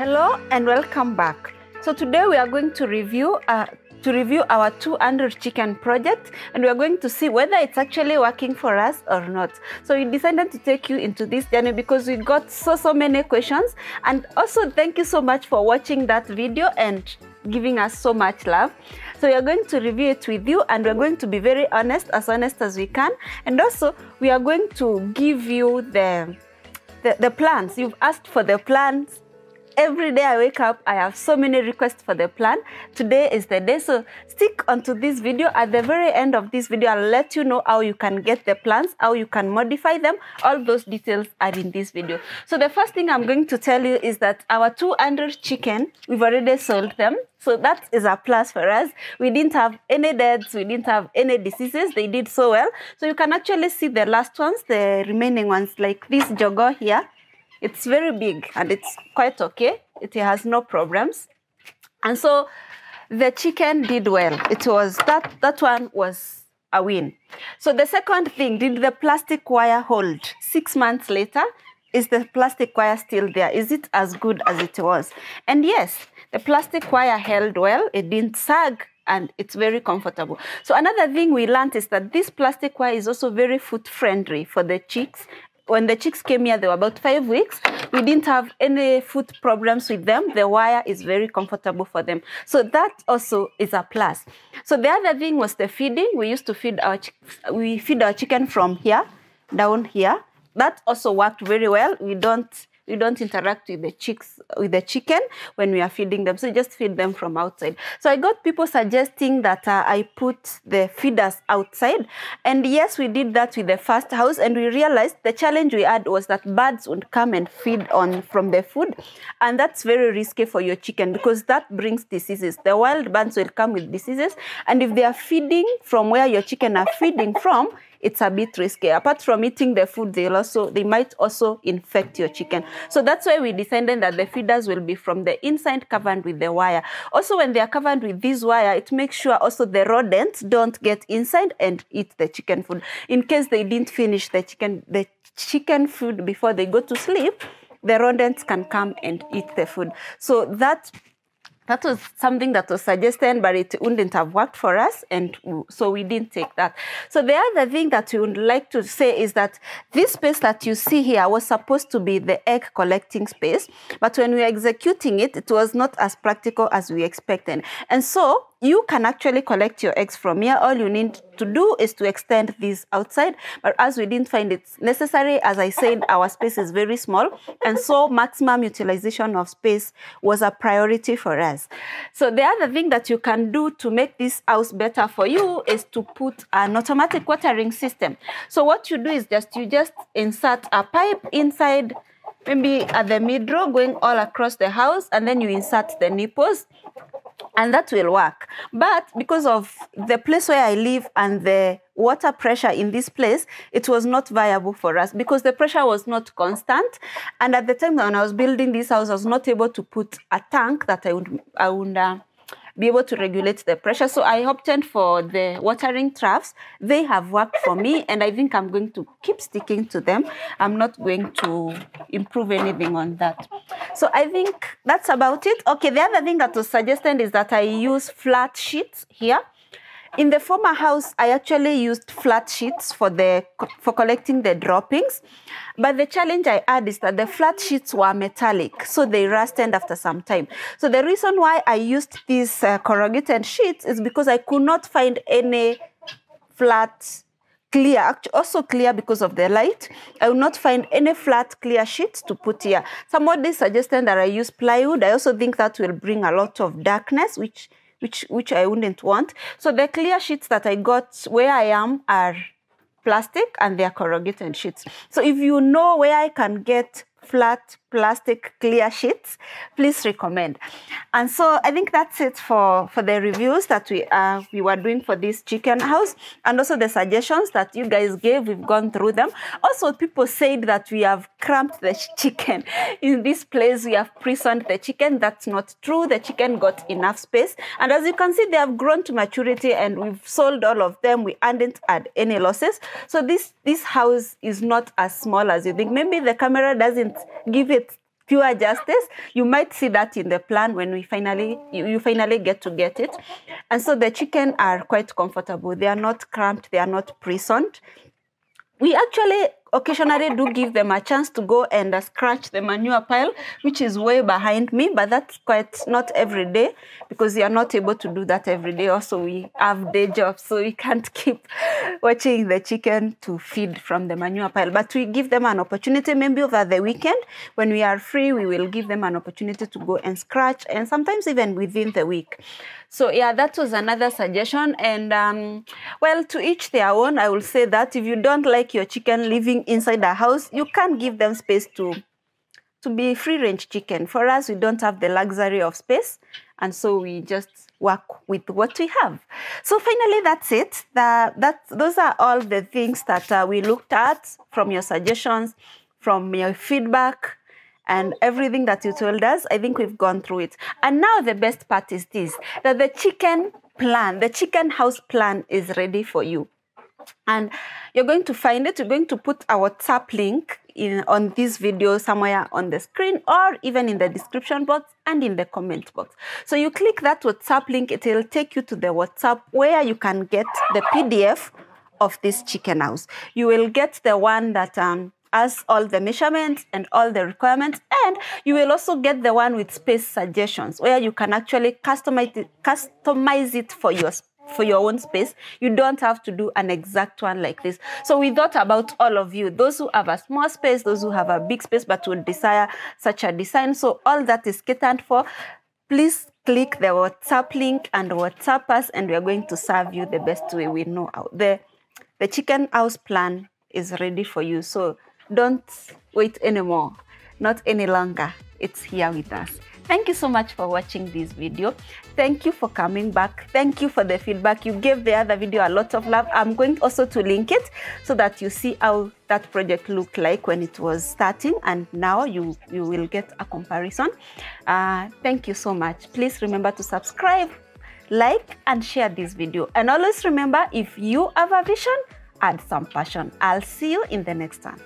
Hello and welcome back. So today we are going to review uh, to review our 200 chicken project and we are going to see whether it's actually working for us or not. So we decided to take you into this journey because we got so so many questions and also thank you so much for watching that video and giving us so much love. So we are going to review it with you and we're going to be very honest, as honest as we can. And also we are going to give you the the, the plans. You've asked for the plans every day I wake up, I have so many requests for the plan. Today is the day. So stick onto this video. At the very end of this video, I'll let you know how you can get the plans, how you can modify them. All those details are in this video. So the first thing I'm going to tell you is that our 200 chicken, we've already sold them. So that is a plus for us. We didn't have any deaths, we didn't have any diseases. They did so well. So you can actually see the last ones, the remaining ones, like this jogoo here. It's very big and it's quite okay. It has no problems. And so the chicken did well. It was that that one was a win. So the second thing, did the plastic wire hold? Six months later, is the plastic wire still there? Is it as good as it was? And yes, the plastic wire held well. It didn't sag and it's very comfortable. So another thing we learned is that this plastic wire is also very foot friendly for the chicks when the chicks came here, they were about five weeks. We didn't have any foot problems with them. The wire is very comfortable for them. So that also is a plus. So the other thing was the feeding. We used to feed our we feed our chicken from here down here. That also worked very well. We don't we don't interact with the chicks with the chicken when we are feeding them. So just feed them from outside. So i got people suggesting that uh, i put the feeders outside. And yes we did that with the first house. And we realized the challenge we had was that birds would come and feed on from the food. And that's very risky for your chicken because that brings diseases. The wild birds will come with diseases. And if they are feeding from where your chicken are feeding from it's a bit risky. Apart from eating the food, they'll also they might also infect your chicken. So that's why we decided that the feeders will be from the inside covered with the wire. Also, when they are covered with this wire, it makes sure also the rodents don't get inside and eat the chicken food. In case they didn't finish the chicken the chicken food before they go to sleep, the rodents can come and eat the food. So that that was something that was suggested, but it wouldn't have worked for us, and so we didn't take that. So the other thing that we would like to say is that this space that you see here was supposed to be the egg collecting space, but when we were executing it, it was not as practical as we expected. And so you can actually collect your eggs from here. All you need to do is to extend this outside. But as we didn't find it necessary, as I said, our space is very small. And so maximum utilization of space was a priority for us. So the other thing that you can do to make this house better for you is to put an automatic watering system. So what you do is just, you just insert a pipe inside maybe at the middle going all across the house and then you insert the nipples and that will work. But because of the place where I live and the water pressure in this place, it was not viable for us because the pressure was not constant. And at the time when I was building this house, I was not able to put a tank that I would, I would uh, be able to regulate the pressure. So I opted for the watering troughs. They have worked for me, and I think I'm going to keep sticking to them. I'm not going to improve anything on that. So I think that's about it. Okay, the other thing that was suggested is that I use flat sheets here. In the former house, I actually used flat sheets for the for collecting the droppings, but the challenge I had is that the flat sheets were metallic, so they rusted after some time. So the reason why I used these uh, corrugated sheets is because I could not find any flat clear, also clear because of the light. I will not find any flat clear sheets to put here. Somebody suggested that I use plywood. I also think that will bring a lot of darkness, which which which I wouldn't want. So the clear sheets that I got where I am are plastic and they are corrugated sheets. So if you know where I can get flat plastic clear sheets, please recommend. And so I think that's it for, for the reviews that we uh, we were doing for this chicken house and also the suggestions that you guys gave. We've gone through them. Also, people said that we have cramped the chicken. In this place, we have prisoned the chicken. That's not true. The chicken got enough space. And as you can see, they have grown to maturity and we've sold all of them. We hadn't had any losses. So this, this house is not as small as you think. Maybe the camera doesn't give it pure justice. You might see that in the plan when we finally you, you finally get to get it. And so the chicken are quite comfortable. They are not cramped, they are not prisoned. We actually occasionally do give them a chance to go and uh, scratch the manure pile, which is way behind me, but that's quite not every day because we are not able to do that every day. Also, we have day jobs, so we can't keep watching the chicken to feed from the manure pile. But we give them an opportunity, maybe over the weekend when we are free, we will give them an opportunity to go and scratch, and sometimes even within the week. So yeah, that was another suggestion. And um, well, to each their own. I will say that if you don't like your chicken living inside the house, you can't give them space to to be free range chicken. For us, we don't have the luxury of space, and so we just work with what we have. So finally, that's it. The, that those are all the things that uh, we looked at from your suggestions, from your feedback and everything that you told us, I think we've gone through it. And now the best part is this, that the chicken plan, the chicken house plan is ready for you. And you're going to find it, you're going to put our WhatsApp link in, on this video somewhere on the screen or even in the description box and in the comment box. So you click that WhatsApp link, it will take you to the WhatsApp where you can get the PDF of this chicken house. You will get the one that um, all the measurements and all the requirements. And you will also get the one with space suggestions where you can actually customize it, customize it for your for your own space. You don't have to do an exact one like this. So we thought about all of you, those who have a small space, those who have a big space but would desire such a design. So all that is catered for. Please click the WhatsApp link and WhatsApp us and we are going to serve you the best way we know out there. The chicken house plan is ready for you. So don't wait anymore, not any longer. It's here with us. Thank you so much for watching this video. Thank you for coming back. Thank you for the feedback. You gave the other video a lot of love. I'm going also to link it so that you see how that project looked like when it was starting and now you, you will get a comparison. Uh, thank you so much. Please remember to subscribe, like and share this video. And always remember, if you have a vision, add some passion. I'll see you in the next one.